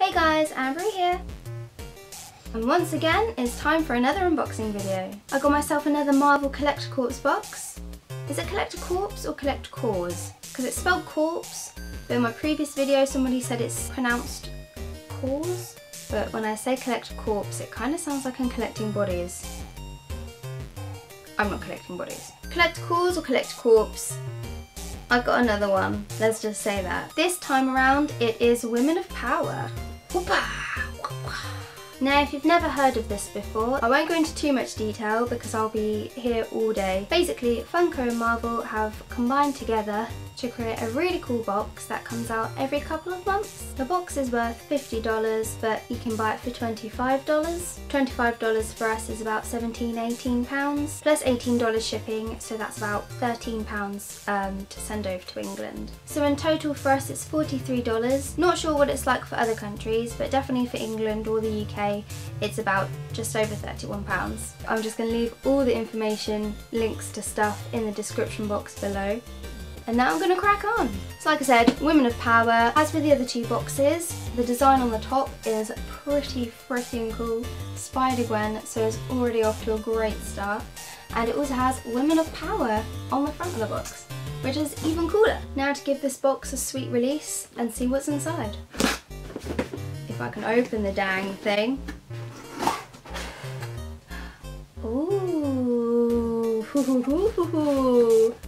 Hey guys, Amber here. And once again, it's time for another unboxing video. I got myself another Marvel Collector Corpse box. Is it Collector Corpse or Collector Cause? Because it's spelled Corpse, but in my previous video somebody said it's pronounced Cause. But when I say Collector Corpse, it kind of sounds like I'm collecting bodies. I'm not collecting bodies. Collector Cause or Collector Corpse? I've got another one, let's just say that. This time around, it is Women of Power. Now if you've never heard of this before, I won't go into too much detail because I'll be here all day. Basically, Funko and Marvel have combined together to create a really cool box that comes out every couple of months. The box is worth $50 but you can buy it for $25. $25 for us is about 17 18 pounds plus $18 shipping so that's about 13 pounds um, to send over to England. So in total for us it's $43. Not sure what it's like for other countries but definitely for England or the UK it's about just over 31 pounds. I'm just going to leave all the information, links to stuff in the description box below. And now I'm going to crack on. So like I said, Women of Power. As with the other two boxes, the design on the top is pretty freaking cool. Spider-Gwen, so it's already off to a great start. And it also has Women of Power on the front of the box, which is even cooler. Now to give this box a sweet release and see what's inside. If I can open the dang thing. Ooh.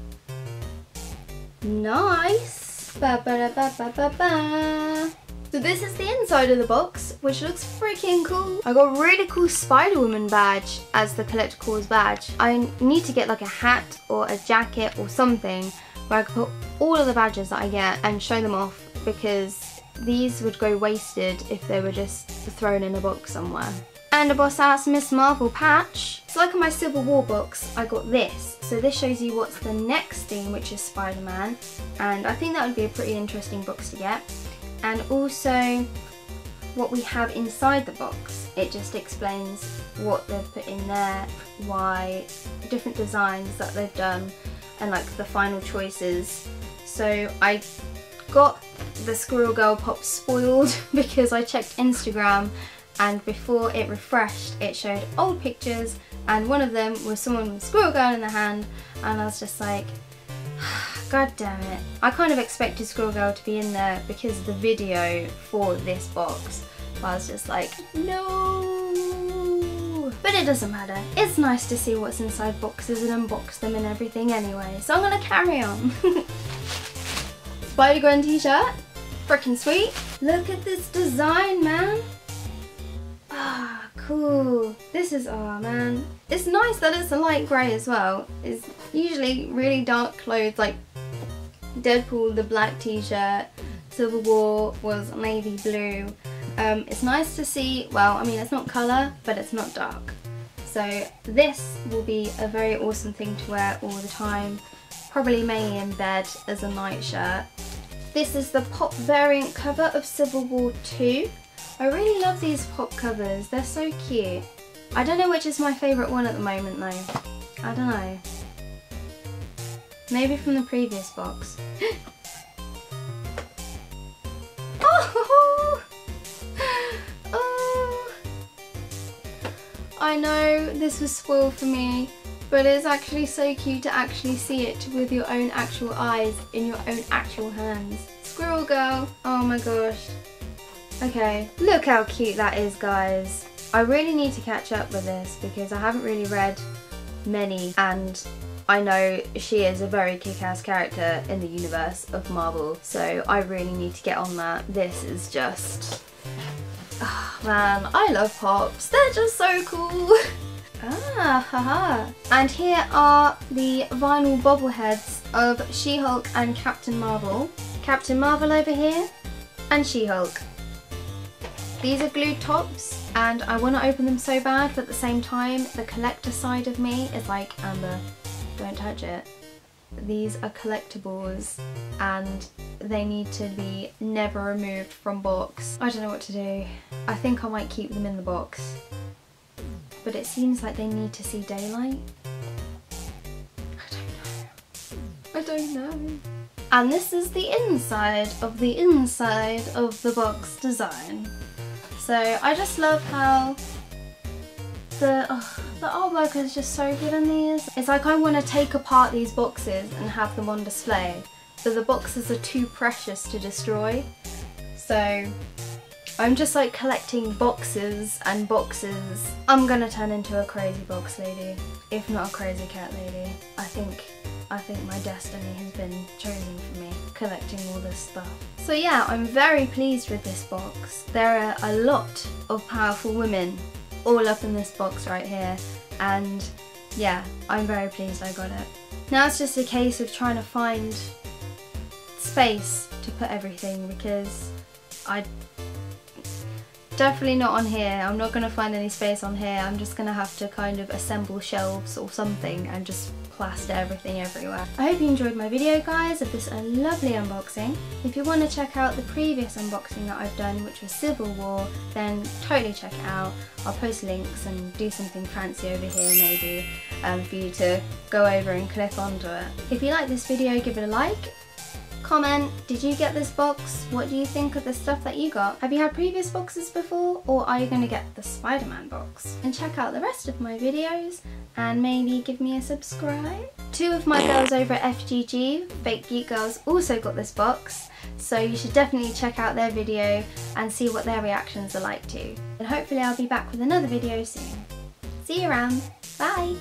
Nice! Ba -ba -ba. So this is the inside of the box, which looks freaking cool. I got a really cool Spider-Woman badge as the Collector Cause badge. I need to get like a hat or a jacket or something where I can put all of the badges that I get and show them off because these would go wasted if they were just thrown in a box somewhere. And a Boss Ass Miss Marvel patch. So like on my Civil War box, I got this. So this shows you what's the next thing, which is Spider-Man. And I think that would be a pretty interesting box to get. And also what we have inside the box. It just explains what they've put in there, why, different designs that they've done, and like the final choices. So I got the Squirrel Girl pop spoiled because I checked Instagram and before it refreshed it showed old pictures and one of them was someone with Squirrel Girl in the hand and I was just like god damn it. I kind of expected Squirrel Girl to be in there because the video for this box but I was just like no but it doesn't matter. It's nice to see what's inside boxes and unbox them and everything anyway so I'm gonna carry on. Spider-Gwen t-shirt. Freaking sweet. Look at this design, man. Ah, cool. This is, oh man. It's nice that it's a light grey as well. It's usually really dark clothes like Deadpool, the black t-shirt. Civil War was navy blue. Um, it's nice to see, well, I mean, it's not colour, but it's not dark. So this will be a very awesome thing to wear all the time. Probably mainly in bed as a night shirt. This is the pop variant cover of Civil War 2. I really love these pop covers, they're so cute. I don't know which is my favourite one at the moment though. I don't know. Maybe from the previous box. oh! oh! I know this was spoiled for me, but it's actually so cute to actually see it with your own actual eyes in your own actual hands. Squirrel Girl, oh my gosh. Okay, look how cute that is guys. I really need to catch up with this because I haven't really read many and I know she is a very kick-ass character in the universe of Marvel so I really need to get on that. This is just... Oh, man, I love pops. They're just so cool. Ah, haha. And here are the vinyl bobbleheads of She-Hulk and Captain Marvel. Captain Marvel over here, and She-Hulk. These are glued tops, and I want to open them so bad, but at the same time, the collector side of me is like, Amber, don't touch it. These are collectibles, and they need to be never removed from box. I don't know what to do. I think I might keep them in the box but it seems like they need to see daylight. I don't know. I don't know. And this is the inside of the inside of the box design. So I just love how the, oh, the artwork is just so good in these. It's like I want to take apart these boxes and have them on display, but the boxes are too precious to destroy. So I'm just like collecting boxes and boxes. I'm gonna turn into a crazy box lady, if not a crazy cat lady. I think I think my destiny has been chosen for me, collecting all this stuff. So yeah, I'm very pleased with this box. There are a lot of powerful women all up in this box right here and yeah, I'm very pleased I got it. Now it's just a case of trying to find space to put everything because I definitely not on here. I'm not going to find any space on here. I'm just going to have to kind of assemble shelves or something and just plaster everything everywhere. I hope you enjoyed my video guys of this lovely unboxing. If you want to check out the previous unboxing that I've done which was Civil War then totally check it out. I'll post links and do something fancy over here maybe um, for you to go over and click onto it. If you like this video give it a like Comment, did you get this box? What do you think of the stuff that you got? Have you had previous boxes before or are you going to get the Spider-Man box? And check out the rest of my videos and maybe give me a subscribe. Two of my girls over at FGG, Fake Geek Girls, also got this box so you should definitely check out their video and see what their reactions are like too. And hopefully I'll be back with another video soon. See you around, bye!